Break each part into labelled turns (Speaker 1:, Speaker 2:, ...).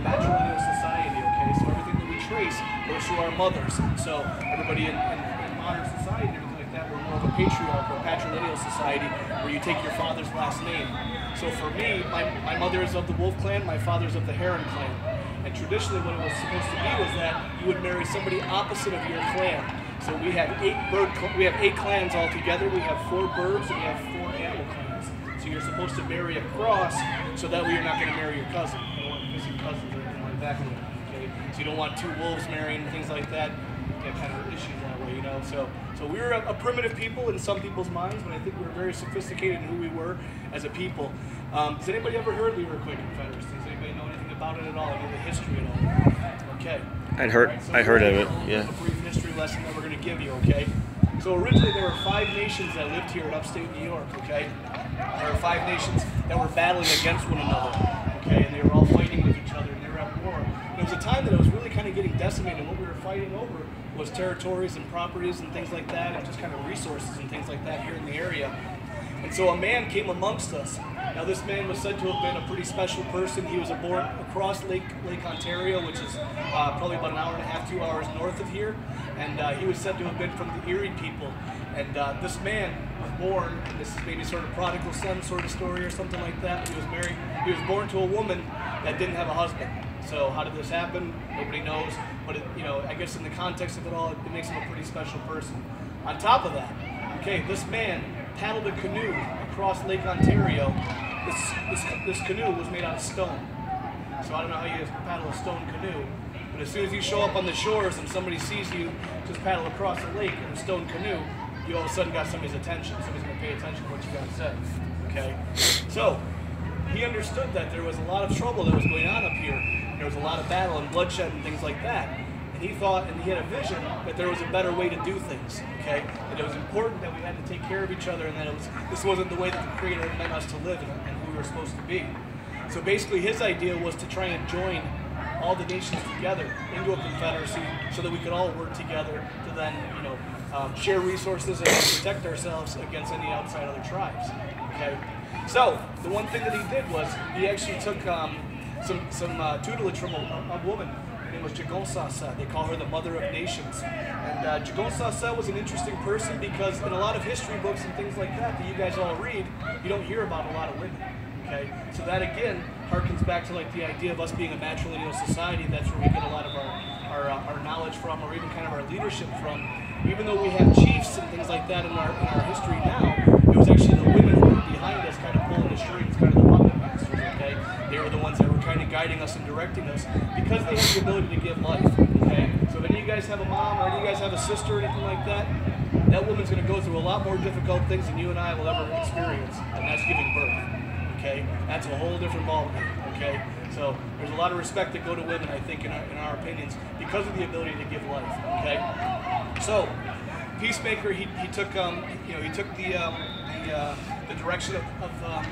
Speaker 1: matrilineal society, okay? So everything that we trace goes through our mothers. So everybody in, in, in modern society and everything like that, we're more of a patriarch or patrilineal society where you take your father's last name. So for me, my, my mother is of the Wolf clan, my father's of the Heron clan. And traditionally what it was supposed to be was that you would marry somebody opposite of your clan. So we have eight bird, we have eight clans all together. We have four birds and we have four animal clans. So you're supposed to marry across, so that way you're not going to marry your cousin. You don't want missing cousins or anything like that. Okay, so you don't want two wolves marrying things like that. You Get kind of issues that way, you know. So, so we were a, a primitive people in some people's minds, but I think we were very sophisticated in who we were as a people. Um, has anybody ever heard of the Iroquois Confederacy? Does anybody know anything about it at all? Any of the history at all? Okay.
Speaker 2: I'd heard-
Speaker 1: right, so
Speaker 2: I heard of it, yeah.
Speaker 1: A brief history lesson that we're going to give you, okay? So originally there were five nations that lived here in upstate New York, okay? There were five nations that were battling against one another, it was a time that it was really kind of getting decimated. What we were fighting over was territories and properties and things like that and just kind of resources and things like that here in the area. And so a man came amongst us. Now this man was said to have been a pretty special person. He was born across Lake Lake Ontario, which is uh, probably about an hour and a half, two hours north of here. And uh, he was said to have been from the Erie people. And uh, this man was born, and this is maybe sort of prodigal son sort of story or something like that. He was married. He was born to a woman that didn't have a husband. So how did this happen? Nobody knows. But it, you know, I guess in the context of it all, it makes him a pretty special person. On top of that, okay, this man paddled a canoe across Lake Ontario. This, this, this canoe was made out of stone. So I don't know how you paddle a stone canoe, but as soon as you show up on the shores and somebody sees you just paddle across the lake in a stone canoe, you all of a sudden got somebody's attention. Somebody's to pay attention to what you got to say. Okay? So he understood that there was a lot of trouble that was going on up here. There was a lot of battle and bloodshed and things like that. And he thought, and he had a vision that there was a better way to do things. Okay, that it was important that we had to take care of each other, and that it was this wasn't the way that the Creator meant us to live and, and who we were supposed to be. So basically, his idea was to try and join all the nations together into a confederacy, so that we could all work together to then, you know, um, share resources and protect ourselves against any outside other tribes. Okay. So the one thing that he did was he actually took um, some some uh, tutelage from a, a, woman. Her name was. They call her the mother of nations. And uh, was an interesting person because in a lot of history books and things like that that you guys all read, you don't hear about a lot of women. Okay, so that again harkens back to like the idea of us being a matrilineal society. That's where we get a lot of our our, uh, our knowledge from, or even kind of our leadership from. Even though we have chiefs and things like that in our in our history now, it was actually the women who were behind us, kind of pulling the strings, kind of the puppet masters. Okay, they were the ones that were kind of guiding us and directing us because they have the ability to give life. Okay, so if any of you guys have a mom or any of you guys have a sister or anything like that, that woman's going to go through a lot more difficult things than you and I will ever experience, and that's giving birth. Okay, that's a whole different ballgame. Okay, so there's a lot of respect that go to women, I think, in our, in our opinions, because of the ability to give life. Okay, so Peacemaker, he, he took um, you know he took the um, the, uh, the direction of, of um,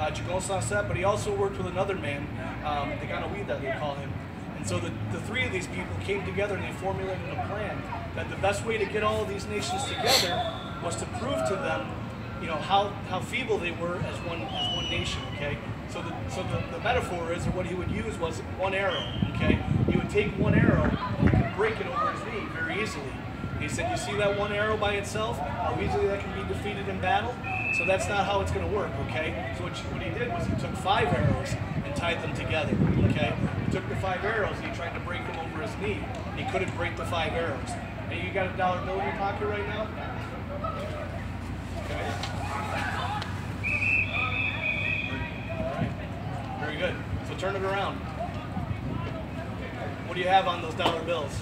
Speaker 1: uh, but he also worked with another man, um, Deganawida they call him. And so the, the three of these people came together and they formulated a plan that the best way to get all of these nations together was to prove to them, you know, how, how feeble they were as one as one nation. Okay, so the so the, the metaphor is, or what he would use was one arrow. Okay, he would take one arrow and he could break it over his knee very easily. He said, "You see that one arrow by itself? How easily that can be defeated in battle." So that's not how it's going to work, okay? So what, what he did was he took five arrows and tied them together, okay? He took the five arrows and he tried to break them over his knee. He couldn't break the five arrows. Hey, you got a dollar bill in your pocket right now? Okay. All right. Very good. So turn it around. What do you have on those dollar bills?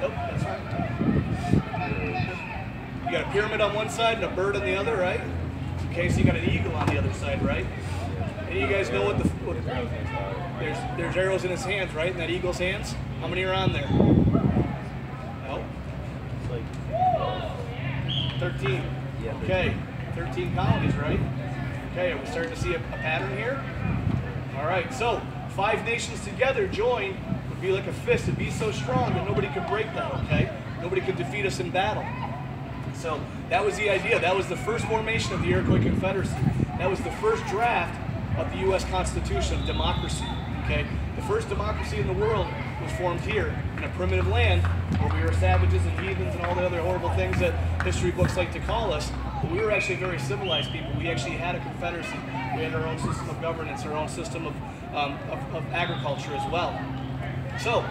Speaker 1: Nope, that's right. You got a pyramid on one side and a bird on the other, right? Okay, so you got an eagle on the other side, right? And you guys know what the what, there's there's arrows in his hands, right? In that eagle's hands. How many are on there? Nope. Thirteen. Okay, thirteen colonies, right? Okay, are we starting to see a, a pattern here? All right, so five nations together join would be like a fist. It'd be so strong that nobody could break that. Okay, nobody could defeat us in battle. So that was the idea. That was the first formation of the Iroquois Confederacy. That was the first draft of the U.S. Constitution of democracy. Okay, the first democracy in the world was formed here in a primitive land where we were savages and heathens and all the other horrible things that history books like to call us. But we were actually very civilized people. We actually had a confederacy. We had our own system of governance, our own system of, um, of, of agriculture as well. So,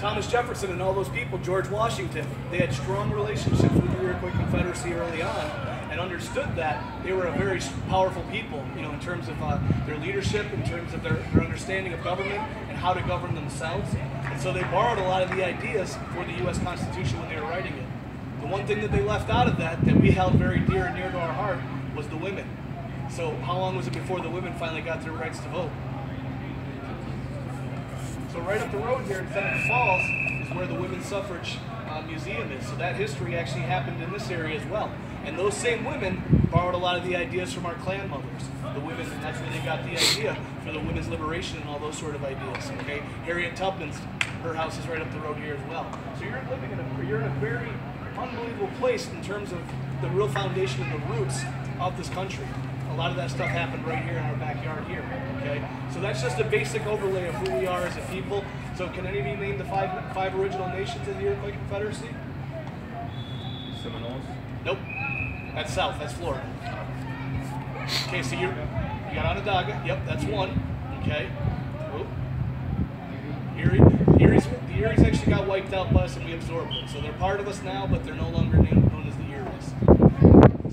Speaker 1: Thomas Jefferson and all those people, George Washington, they had strong relationships with the Iroquois Confederacy early on and understood that they were a very powerful people, you know, in terms of uh, their leadership, in terms of their, their understanding of government and how to govern themselves. And so they borrowed a lot of the ideas for the U.S. Constitution when they were writing it. The one thing that they left out of that, that we held very dear and near to our heart, was the women. So how long was it before the women finally got their rights to vote? So right up the road here in Seneca Falls is where the Women's Suffrage uh, Museum is. So that history actually happened in this area as well. And those same women borrowed a lot of the ideas from our clan mothers. The women, that's where they got the idea for the women's liberation and all those sort of ideas. Okay, Harriet Tubman's, her house is right up the road here as well. So you're living in a, you're in a very unbelievable place in terms of the real foundation and the roots of this country. A lot of that stuff happened right here in our backyard here. Okay, so that's just a basic overlay of who we are as a people. So can any of you name the five five original nations of the Iroquois Confederacy?
Speaker 2: Seminoles.
Speaker 1: Nope. That's south. That's Florida. Okay, so you're, you got Onondaga. Yep, that's one. Okay. Oop. Erie. Erie's, the Eries actually got wiped out by us and we absorbed them. So they're part of us now, but they're no longer named, known as the Eries.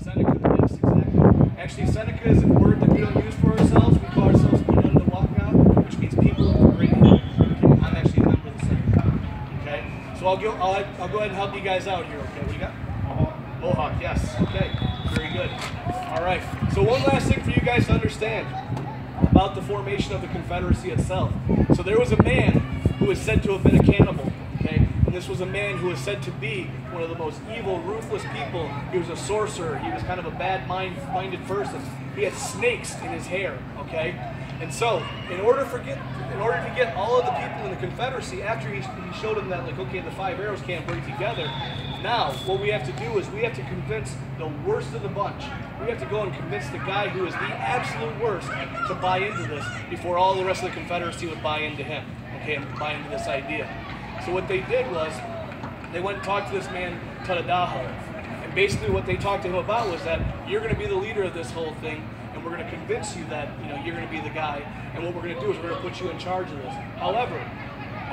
Speaker 1: Seneca, yes, exactly. Actually, Seneca is a word that we don't use for ourselves. We call ourselves Waka, which means people of the hill. Okay, I'm actually a member of the Seneca. Okay, so I'll go. I'll, I'll go ahead and help you guys out here. Okay, what you got? Mohawk, yes. Okay, very good. All right. So one last thing for you guys to understand about the formation of the Confederacy itself. So there was a man who was said to have been a cannibal. This was a man who was said to be one of the most evil, ruthless people. He was a sorcerer. He was kind of a bad mind-minded person. He had snakes in his hair. Okay, and so in order for get in order to get all of the people in the Confederacy, after he, he showed them that like okay, the five arrows can't break together, now, what we have to do is we have to convince the worst of the bunch. We have to go and convince the guy who is the absolute worst to buy into this before all the rest of the Confederacy would buy into him, okay, and buy into this idea. So what they did was they went and talked to this man, Tadodaho. And basically what they talked to him about was that you're going to be the leader of this whole thing, and we're going to convince you that you know you're going to be the guy, and what we're going to do is we're going to put you in charge of this. However,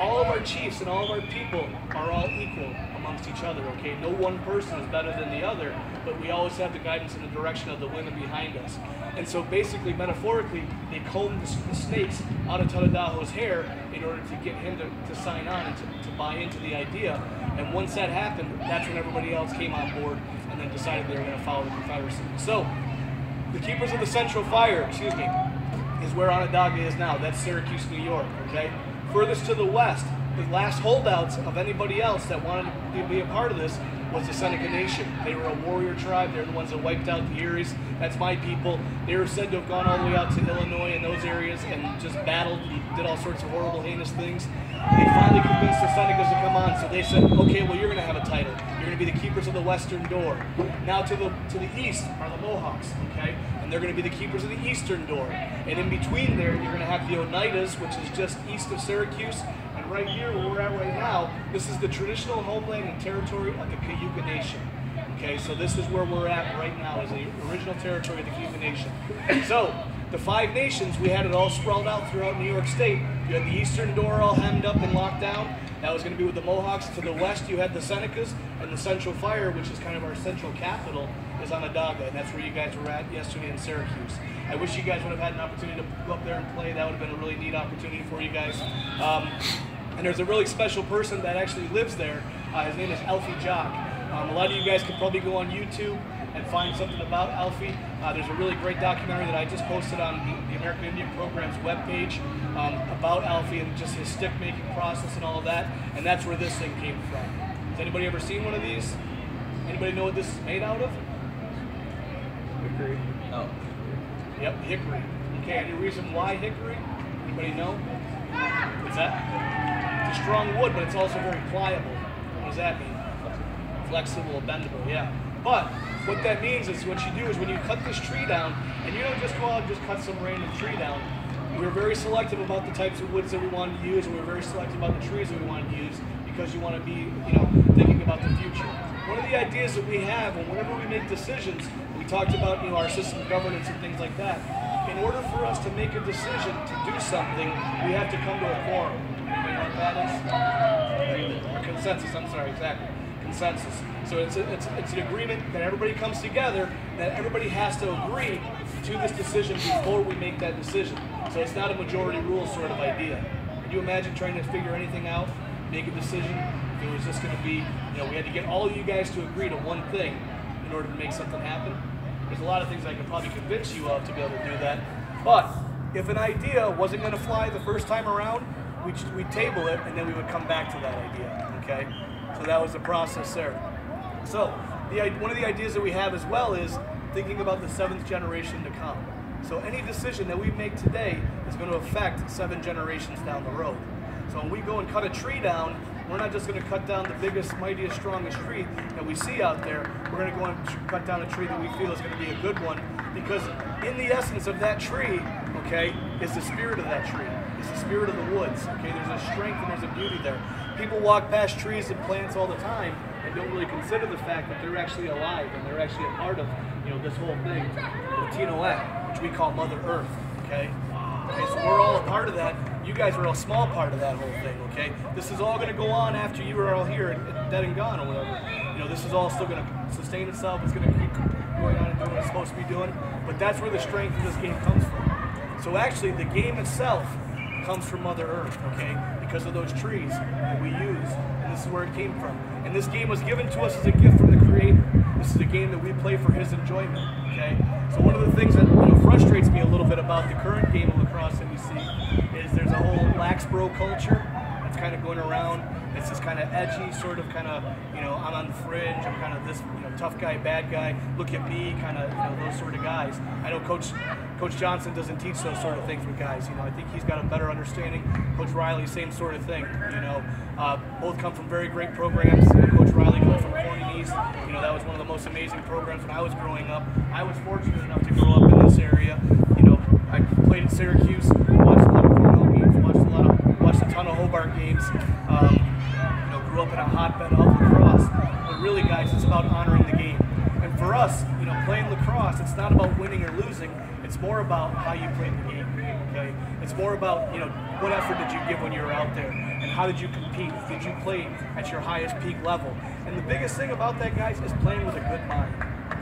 Speaker 1: all of our chiefs and all of our people are all equal amongst each other, okay? No one person is better than the other, but we always have the guidance and the direction of the women behind us. And so basically, metaphorically, they combed the, the snakes out of Tadodaho's hair in order to get him to, to sign on and to, to buy into the idea. And once that happened, that's when everybody else came on board and then decided they were going to follow the Confederacy. So, the Keepers of the Central Fire, excuse me, is where Onondaga is now. That's Syracuse, New York, okay? Furthest to the west, the last holdouts of anybody else that wanted to be a part of this was the Seneca Nation. They were a warrior tribe. They're the ones that wiped out the Eries. That's my people. They were said to have gone all the way out to Illinois and those areas and just battled and did all sorts of horrible, heinous things. They finally convinced the Senecas to come on, so they said, okay, well, you're going to have a title. You're going to be the keepers of the western door. Now to the to the east are the Mohawks, okay? And they're going to be the keepers of the eastern door. And in between there, you're going to have the Oneidas, which is just east of Syracuse, right here where we're at right now, this is the traditional homeland and territory of the Cayuga Nation. Okay, so this is where we're at right now, is the original territory of the Cayuga Nation. So, the five nations, we had it all sprawled out throughout New York State. You had the eastern door all hemmed up and locked down. That was going to be with the Mohawks. To the west, you had the Senecas, and the Central Fire, which is kind of our central capital, is Onondaga, and that's where you guys were at yesterday in Syracuse. I wish you guys would have had an opportunity to go up there and play. That would have been a really neat opportunity for you guys. Um, and there's a really special person that actually lives there. Uh, his name is Alfie Jacques. Um, a lot of you guys could probably go on YouTube and find something about Alfie. Uh, there's a really great documentary that I just posted on the, the American Indian Program's webpage um, about Alfie and just his stick making process and all of that. And that's where this thing came from. Has anybody ever seen one of these? Anybody know what this is made out of?
Speaker 2: Hickory.
Speaker 3: Oh.
Speaker 1: Yep, hickory. Okay, any reason why hickory? Anybody know? What's that? It's a strong wood, but it's also very pliable. What does that mean? Flexible, bendable, yeah. But what that means is what you do is when you cut this tree down, and you don't just go out and just cut some random tree down. We're very selective about the types of woods that we want to use, and we're very selective about the trees that we want to use because you want to be, you know, thinking about the future. One of the ideas that we have, and whenever we make decisions, we talked about, you know, our system of governance and things like that. In order for us to make a decision to do something, we have to come to a quorum. Or consensus. I'm sorry, exactly. Consensus. So it's, a, it's, it's an agreement that everybody comes together, that everybody has to agree to this decision before we make that decision. So it's not a majority rule sort of idea. Can you imagine trying to figure anything out, make a decision? If it was just going to be, you know, we had to get all of you guys to agree to one thing in order to make something happen. There's a lot of things I could probably convince you of to be able to do that. But if an idea wasn't going to fly the first time around, we'd, we'd table it and then we would come back to that idea. Okay? So that was the process there. So the, one of the ideas that we have as well is thinking about the seventh generation to come. So any decision that we make today is going to affect seven generations down the road. So when we go and cut a tree down, we're not just going to cut down the biggest, mightiest, strongest tree that we see out there. We're going to go and cut down a tree that we feel is going to be a good one because in the essence of that tree, okay, is the spirit of that tree. It's the spirit of the woods. Okay, there's a strength and there's a beauty there. People walk past trees and plants all the time and don't really consider the fact that they're actually alive and they're actually a part of, you know, this whole thing, the Tinoet, which we call Mother Earth. Okay. Okay, so we're all a part of that. You guys are a small part of that whole thing, okay? This is all going to go on after you are all here and dead and gone or whatever. You know, this is all still going to sustain itself. It's going to keep going on and doing what it's supposed to be doing. But that's where the strength of this game comes from. So actually, the game itself comes from Mother Earth, okay? Because of those trees that we use. And this is where it came from. And this game was given to us as a gift from the Creator. This is a game that we play for His enjoyment, okay? So one of the things that you know, frustrates me a little bit about the current game of lacrosse that we see is there's a whole lax bro culture that's kind of going around. It's this kind of edgy, sort of kind of, you know, I'm on the fringe. I'm kind of this, you know, tough guy, bad guy. Look at me, kind of, you know, those sort of guys. I know Coach Coach Johnson doesn't teach those sort of things with guys. You know, I think he's got a better understanding. Coach Riley, same sort of thing. You know, uh, both come from very great programs. Coach Riley comes from Corning East. You know, that was one of the most amazing programs when I was growing up. I was fortunate enough to grow up in this area. You know, I played at Syracuse, watched a lot of Cornell games, watched a lot of, watched a ton of Hobart games. Um, you know, grew up in a hotbed of lacrosse. But really, guys, it's about honoring the game. And for us, you know, playing lacrosse, it's not about winning or losing. It's more about how you played the game. Okay, it's more about you know what effort did you give when you were out there, and how did you compete? Did you play at your highest peak level? And the biggest thing about that, guys, is playing with a good mind.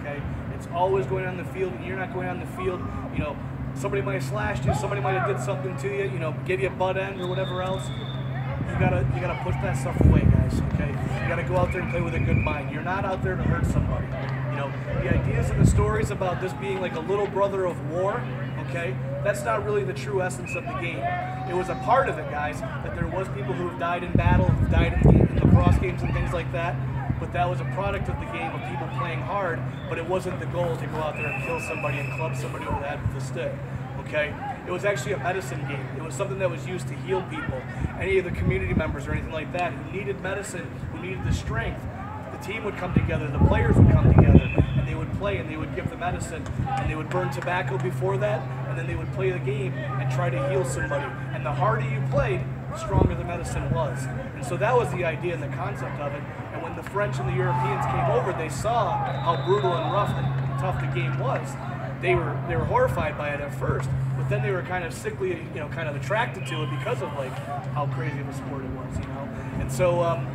Speaker 1: Okay, it's always going on the field, and you're not going on the field. You know, somebody might have slashed you, somebody might have did something to you. You know, give you a butt end or whatever else. You gotta you gotta push that stuff away, guys. Okay, you gotta go out there and play with a good mind. You're not out there to hurt somebody. You know, the ideas and the stories about this being like a little brother of war, okay, that's not really the true essence of the game. It was a part of it, guys, that there was people who have died in battle, who died in, in lacrosse games and things like that, but that was a product of the game of people playing hard, but it wasn't the goal to go out there and kill somebody and club somebody over the head with a stick, okay? It was actually a medicine game. It was something that was used to heal people. Any of the community members or anything like that who needed medicine, who needed the strength, team would come together, the players would come together, and they would play and they would give the medicine, and they would burn tobacco before that, and then they would play the game and try to heal somebody. And the harder you played, the stronger the medicine was. And so that was the idea and the concept of it. And when the French and the Europeans came over, they saw how brutal and rough and tough the game was. They were they were horrified by it at first, but then they were kind of sickly, you know, kind of attracted to it because of like how crazy of a sport it was, you know. And so um,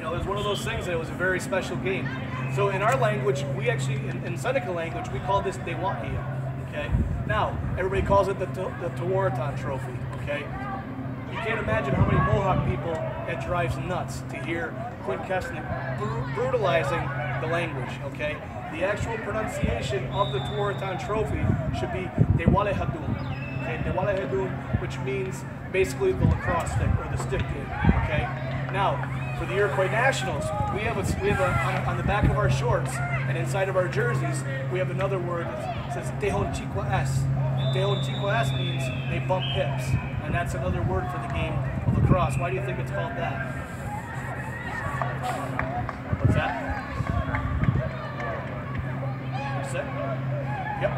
Speaker 1: you know, it was one of those things that it was a very special game. So in our language, we actually, in, in Seneca language, we call this Dewatia, okay? Now, everybody calls it the, the Tewaaraton Trophy, okay? You can't imagine how many Mohawk people it drives nuts to hear Quint Kessenich br- brutalizing the language, okay? The actual pronunciation of the Tewaaraton Trophy should be Dewalehadun, okay? Dewalehadun, which means basically the lacrosse stick or the stick game, okay? Now, for the Iroquois Nationals, we have a, we have a, on, on, the back of our shorts and inside of our jerseys, we have another word that says Tehon Chikwa S. And Tehon Chikwa S means they bump hips. And that's another word for the game of lacrosse. Why do you think it's called that? What's that? say? Yep.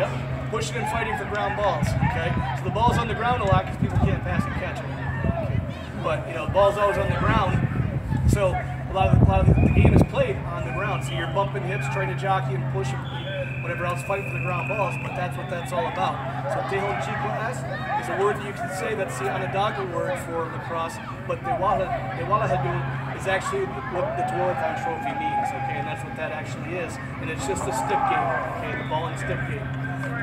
Speaker 1: Yep. Pushing and fighting for ground balls. Okay. So the ball's on the ground a lot because people can't pass and catch it. But you know, the ball's always on the ground. So a lot of the, a lot of the game is played on the ground. So you're bumping hips, trying to jockey and push and whatever else, fighting for the ground balls. But that's what that's all about. So Tejon Chicoas is a word that you can say that's the Onondaga word for lacrosse. But the Wala the Walahadun is actually what the Tewaaraton trophy means. Okay, and that's what that actually is. And it's just a stick game. Okay, the ball and stick game.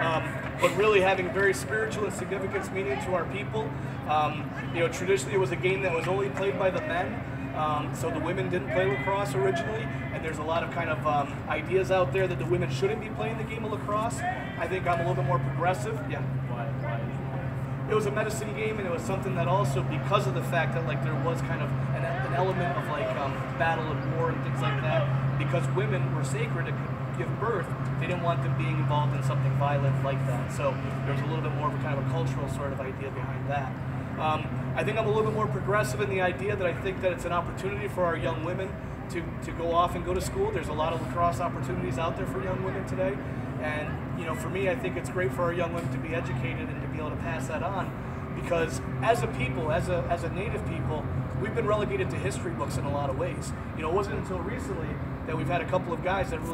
Speaker 1: Um, but really having very spiritual and significance meaning to our people. Um, you know, traditionally it was a game that was only played by the men. Um, so the women didn't play lacrosse originally, and there's a lot of kind of um, ideas out there that the women shouldn't be playing the game of lacrosse. I think I'm a little bit more progressive. Yeah.
Speaker 2: Why? Why?
Speaker 1: It was a medicine game, and it was something that also, because of the fact that like there was kind of an, an element of like battle and war and things like that, because women were sacred and could give birth, they didn't want them being involved in something violent like that. So there was a little bit more of a kind of a cultural sort of idea behind that. Um, I think I'm a little bit more progressive in the idea that I think that it's an opportunity for our young women to, to go off and go to school. There's a lot of lacrosse opportunities out there for young women today. And, you know, for me, I think it's great for our young women to be educated and to be able to pass that on. Because as a people, as a, as a native people, we've been relegated to history books in a lot of ways. You know, it wasn't until recently that we've had a couple of guys that really